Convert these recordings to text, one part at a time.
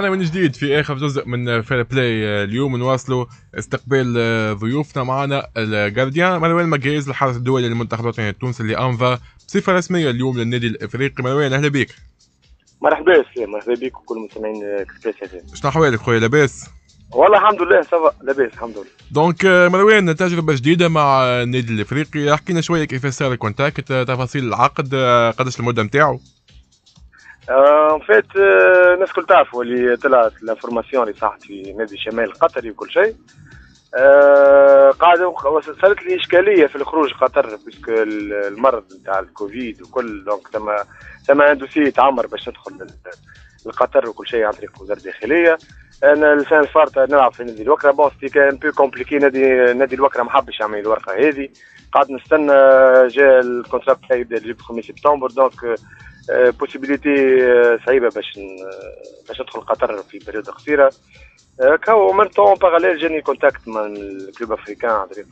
أنا من جديد في آخر جزء من Fair Play اليوم نواصلوا استقبال ضيوفنا معنا ال gardien مروان مقايز الحارس الدولي للمنتخب الوطني التونسي اللي أمضى بصفة رسمية اليوم للنادي الإفريقي. مروان أهلا بك مرحبا مرحبا بك وكل المستمعين اكسبريس شنو أحوالك خويا؟ لاباس؟ والله الحمد لله ça va لاباس الحمد لله. donc مروان تجربة جديدة مع النادي الإفريقي. احكي لنا شوية كيف صار ال contact تفاصيل العقد قداش المدة نتاعو en fait الناس الكل تعرفوا اللي طلعت l'information اللي صحت في نادي الشمال القطري وكل شيء أه قاعد صارت لي اشكاليه في الخروج قطر parce que المرض نتاع الكوفيد وكل donc ثم ثم dossier يتعمر باش ندخل لقطر وكل شيء عن طريق وزاره الداخليه أنا السنة الفارطه نلعب في نادي الوكره bon c'était un peu compliqué نادي نادي الوكره ما حبش يعمل الورقه هذه قعدت نستنى جاء ال contrat بتاعي يبدا الجيب 1 سبتمبر donc possibilité صعيبة باش باش ندخل قطر في période قصيرة. كاو en même temps parallèle جاني contact مع ال Club Africain عن طريق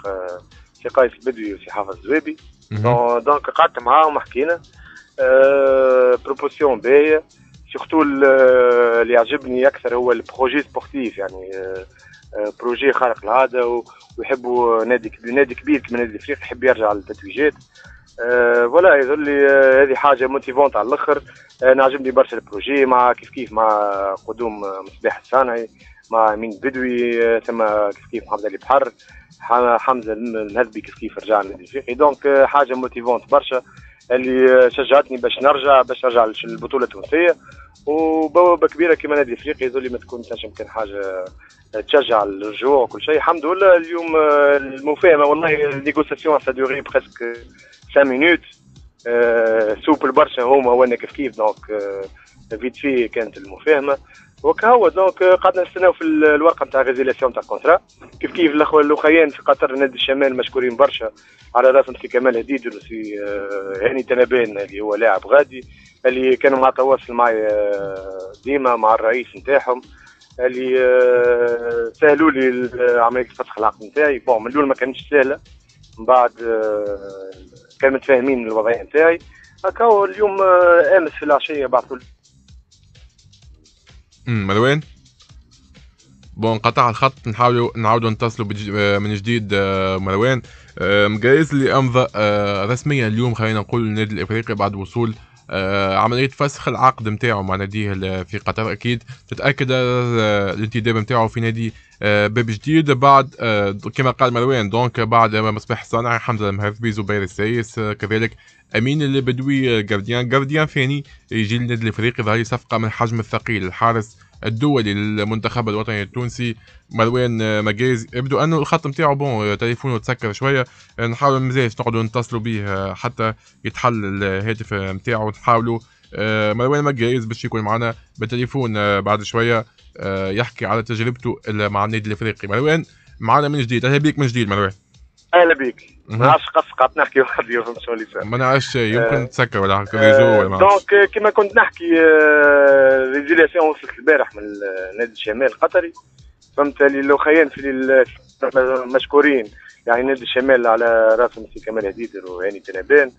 سي قايس البدوي وسي حافظ الزويبي. donc قعدت معاهم وحكينا proposition باهيه surtout اللي يعجبني أكثر هو ال projet sportif يعني projet خارق العاده ويحبوا نادي نادي كبير كما نادي الافريقي يحب يرجع للتتويجات. voilà يظل لي هذه حاجة motivante على الأخر. نعجبني برشا ال projet مع كيف كيف مع قدوم مصباح الصانعي مع أمين بدوي ثم كيف كيف محمد علي بحر حمزة المهذبي كيف كيف رجع للنادي الافريقي donc حاجة motivante برشا اللي شجعتني باش نرجع باش نرجع للبطولة التونسية. وبوابة كبيرة كما نادي افريقيا يظل ما تكون تنجم كان حاجة تشجع الرجوع وكل شيء. الحمد لله اليوم المفاهمة والله ال négociation ça a duré presque 5 minutes souple برشا هما وأنا كيف كيف donc vite fait كانت المفاهمه وكهو donc قعدنا نستناو في الورقه نتاع résiliation تاع ال contrat كيف كيف الاخوه الاخيان في قطر نادي الشمال مشكورين برشا على راسهم سي كمال هديد وسي هاني تنابان اللي هو لاعب غادي اللي كانوا مع تواصل معي ديما مع الرئيس نتاعهم اللي سهلوا لي عمليه فتح العقد نتاعي بون من الأول ما كانتش سهله من بعد كانوا متفاهمين الوضعية نتاعي. هكا اليوم آمس في العشية بعثوا امم مروان بون انقطع الخط نحاولوا نعاودوا نتصلوا من جديد مروان مقايز اللي امضى رسميا اليوم خلينا نقول النادي الإفريقي بعد وصول عملية فسخ العقد نتاعو مع ناديه في قطر. أكيد تتأكد الانتداب نتاعو في نادي باب جديد بعد كما قال مروان. donc بعد مصباح الصانع حمزة المهذبي زبير السايس كذلك أمين البدوي gardien gardien ثاني يجي للنادي الإفريقي ظهر صفقة من الحجم الثقيل الحارس الدولي للمنتخب الوطني التونسي مروان مقايز يبدو أنه الخط نتاعو bon تليفونه تسكر شوية. نحاول مزاج نقعدوا نتصلوا به حتى يتحل الهاتف نتاعو نحاولوا مروان مقايز باش يكون معنا بالتليفون بعد شوية يحكي على تجربته مع النادي الإفريقي. مروان معنا من جديد. أهلا بك من جديد مروان. أهلا بك ما قص قعدت نحكي واحد يفهم شو اللي صار ما نعرفش يمكن أه. تسكر ولا réseau ولا donc كما كنت نحكي résiliation وصلت البارح من نادي الشمال القطري. فهمت اللي لو خيان في مشكورين. يعني نادي الشمال على راسهم سي كمال هديدر وهاني تنابان.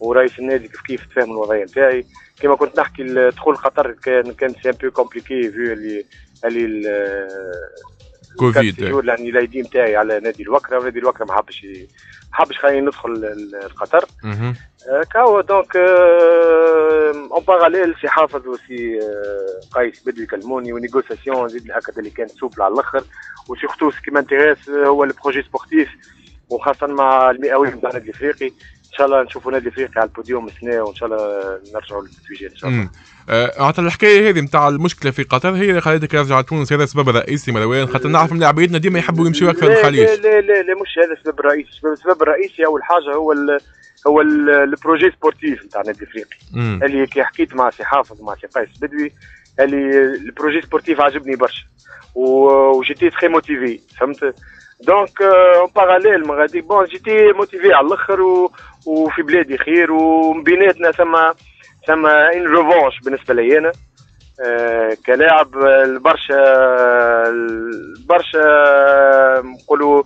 ورئيس النادي كيف كيف تفهم الوضعية نتاعي. كما كنت نحكي دخول قطر كان كان c'est un peu compliqué vu اللي اللي كوفيد. يعني الأيدي نتاعي على نادي الوكرة ونادي الوكرة ما حبش ما حبش خليني ندخل لقطر كاو donc en parallèle سي حافظ وسي قايس بدوي كلموني و négociation زيد الاكد اللي كانت souple على الأخر. و surtout ce qui m'intéresse هو ال projet sportif وخاصة مع المئوية نتاع الإفريقي. شاء الله نشوفوا نادي افريقيا على البوديوم السنة وإن شاء الله نرجعوا للتتويجات إن شاء الله. أه الحكاية هذه نتاع المشكلة في قطر هي اللي خلتك ترجع تونس هذا السبب الرئيسي مروان خاطر نعرف من لاعبيتنا ديما يحبوا يمشوا أكثر للخليج. لا لا لا لا مش هذا السبب الرئيسي، السبب الرئيسي أول حاجة هو ال هو ال projet sportif نتاع النادي الافريقي اللي كي حكيت مع سي حافظ مع سي قيس بدوي اللي ال projet sportif عجبني برشا. و j'étais très motivé فهمت؟ donc en parallèle غادي bon j'étais motivé على الآخر. وفي بلادي خير ومن بيناتنا ثم ثم une revanche بالنسبة لي أنا كلاعب البرشا البرشا نقولوا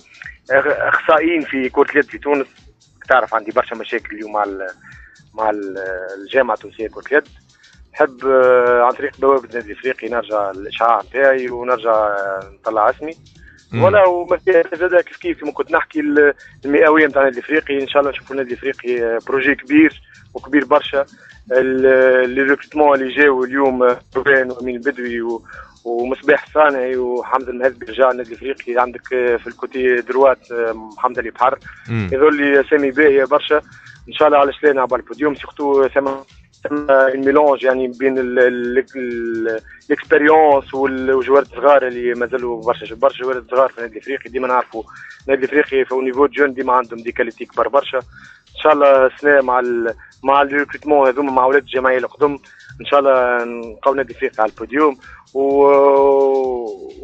اخصائيين في كره اليد في تونس تعرف عندي برشا مشاكل اليوم مع مع الجامعة التونسيه كره اليد نحب عن طريق بوابه النادي الافريقي نرجع الاشعاع نتاعي ونرجع نطلع اسمي voilà فيها زاد كيف كيف كما كنت نحكي المئوية نتاع النادي الافريقي إن شاء الله نشوفوا النادي الافريقي projet كبير وكبير برشا. les recrutements اللي جاوا اليوم روبان وأمين البدوي ومصباح الصانعي وحمد المهزبي رجع النادي الافريقي عندك في ال côté droite محمد علي بحر. يظل اسامي باهية برشا. إن شاء الله على شلان على ال podium surtout ثم ال mélange يعني بين ال expérience وال joueurs الصغار اللي مازالوا برشا برشا joueurs صغار في النادي الافريقي ديما نعرفوا. النادي الافريقي في niveau jeunes ديما عندهم des qualités كبار برشا. إن شاء الله السنة مع ال مع ال recrutement هذوما مع ولاد الجمعيه القدم إن شاء الله نلقاو نادي الافريقي على البوديوم.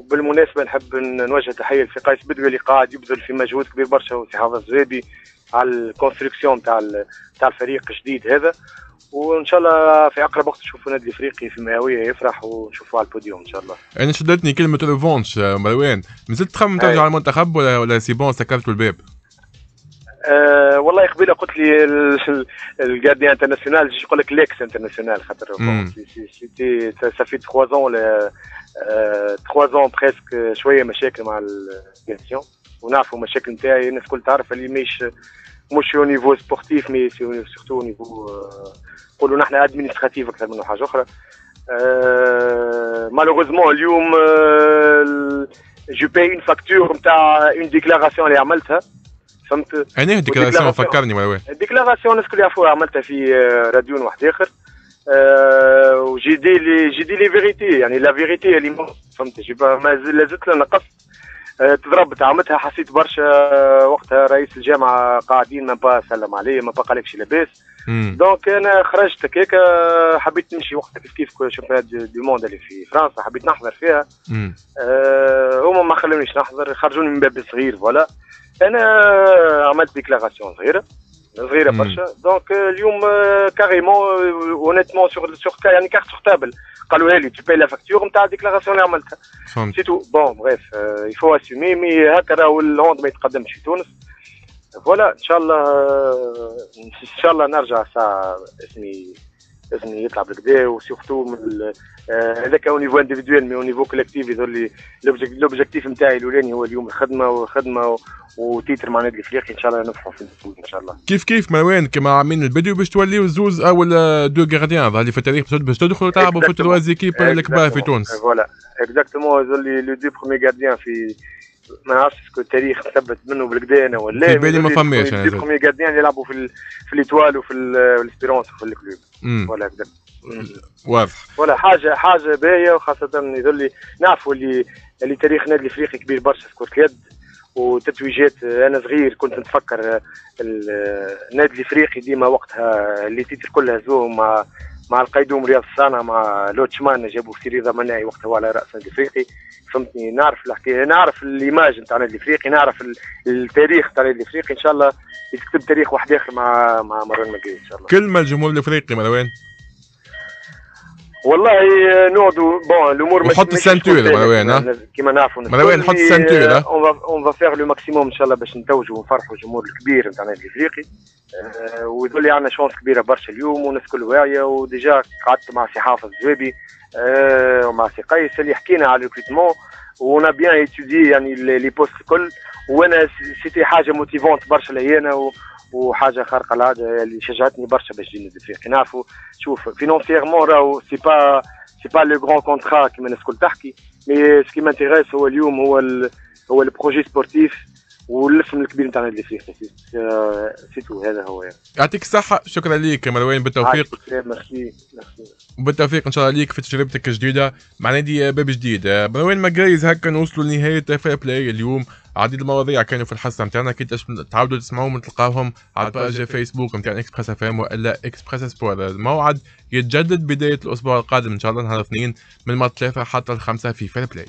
وبالمناسبة نحب نوجه تحية قيس بدوي اللي قاعد يبذل في مجهود كبير برشا وسي حافظ الزويبي على ال construction تاع تاع الفريق الجديد هذا. وإن شاء الله في أقرب وقت نشوفوا النادي الافريقي في المئويه يفرح ونشوفوه على البوديوم إن شاء الله. أنا شدتني كلمة revanche مروان، مازلت تخمم ترجع على المنتخب ولا ولا c'est bon سكرتوا الباب؟ أه والله قبيله قلت لي الجارديان انترناسيونال يقول لك ليكس انترناسيونال خاطر سيتي سافي 3 زون 3 زون بريسك شوية مشاكل مع الجيرسيون ونعرفوا المشاكل نتاعي الناس الكل تعرف اللي مش مش أو نيفو سبورتيف مي سورتو أو نيفو نقولوا نحن ادمينستراتيف أكثر منه حاجة أخرى. مالوغوزمون اليوم جو باي اون فاكتور نتاع اون ديكلاراسيون اللي عملتها. فهمت؟ يعني ديكلاراسيون فكرني ولا ديكلاراسيون الناس الكل يعرفوها عملتها في راديون واحد آخر. وجي دي لي جي دي لي فيريتي يعني لا فيريتي اللي فهمت؟ جي ما زلت لنا قصد تضرب تعمتها حسيت برشا وقتها رئيس الجامعة قاعدين ما با سلم عليه ما قال شي لاباس. دونك أنا خرجت هكاك حبيت نمشي وقتها كيف كيف شامبيونات دو موند اللي في فرنسا حبيت نحضر فيها. أه هما ما خلونيش نحضر خرجوني من باب صغير فوالا. أنا عملت ديكلاراسيون صغيرة. صغيره برشا. دونك اليوم كاريمون اونيتمون سور سور يعني كارت سور تابل قالوا لي تو باي لا فاكتور نتاع الديكلاراسيون اللي عملتها سي تو بون بريف يفو اسيمي مي هكا راهو الهوند ما يتقدمش في تونس. فوالا ان شاء الله ان شاء الله نرجع ساعه اسمي. لازم يطلع بالكدا وسيرتو من هذاك au niveau individuel mais au niveau collectif يظل لي l'objectif نتاعي الأولاني هو اليوم الخدمة والخدمة و titre مع النادي الإفريقي إن شاء الله نفرحوا في إن شاء الله. كيف كيف مروان كما عاملين الفيديو باش توليو زوز اول deux gardiens ظهر لي في التاريخ باش تدخلوا تلعبوا في trois équipes الكبار في تونس. voilà exactement يظل لي les deux premiers gardiens في ما نعرفش est-ce que التاريخ ثبت منه بالكدا أنا ولا في بالي ما فماش أنا premier gardien يلعبوا في في ال Étoile وفي ال Espérance وفي ال Club ولا هكذا. واضح. ولا حاجة حاجة باهية وخاصة يظل نعرفوا اللي اللي تاريخ النادي الافريقي كبير برشا في كرة اليد وتتويجات أنا صغير كنت نتفكر النادي الافريقي ديما وقتها اللي تيتر كلها زو مع مع القيدوم رياض الصانع مع لوتشمان جابوا سيري مناعي وقتها على رأس الافريقي فهمتني؟ نعرف الحكاية نعرف الإيماج نتاع النادي الإفريقي نعرف التاريخ نتاع النادي الإفريقي. إن شاء الله يكتب تاريخ واحد آخر مع مع مروان مقري إن شاء الله. كلمة الجمهور الإفريقي مروان. والله نقعدوا بون الأمور مش حط السنتور مروان كيما نعرفوا مروان حط السنتور اون فا فيغ لو ماكسيموم ان شاء الله باش نتوجوا ونفرحوا الجمهور الكبير نتاع النادي الافريقي أه ويظل عندنا شونس كبيرة برشا اليوم والناس كل واعية وديجا قعدت مع سي حافظ الزويبي أه ومع سي قيس اللي حكينا على الريكروتمون ونا بيان ايتودي يعني لي بوست الكل وأنا c'était حاجة motivante برشا لي أنا وحاجة خارقة العاده اللي شجعتني برشا باش نجي الافريقي نعرفوا شوف financièrement راهو c'est pas c'est pas le grand contrat كيما الناس الكل تحكي mais ce qui m'intéresse هو اليوم هو ال هو ال projet sportif والاسم الكبير نتاع النادي الافريقي c'est tout هذا هو. يعطيك الصحة. شكرا لك مروان. بالتوفيق ميرسي بالتوفيق إن شاء الله ليك في تجربتك الجديدة. مع نادي باب جديد. مروان مقايز هكا نوصلوا لنهاية فير بلاي اليوم. عديد المواضيع كانوا في الحصة نتاعنا كي تعاودوا تسمعوهم تلقاوهم على page فيسبوك نتاع إكسبريس إف إم وإلا إكسبريس سبور الموعد يتجدد بداية الأسبوع القادم. إن شاء الله نهار الاثنين من المرة حتى الخمسة في فير بلاي